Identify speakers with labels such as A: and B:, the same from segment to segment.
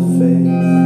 A: face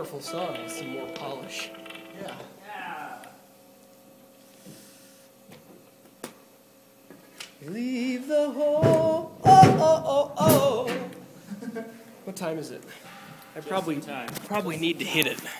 A: It could be a really powerful song with some more polish. Yeah.
B: yeah.
A: Leave the hole. Oh, oh, oh, oh. what time is it? I probably
C: time.
A: probably need to hit it.
B: Yeah.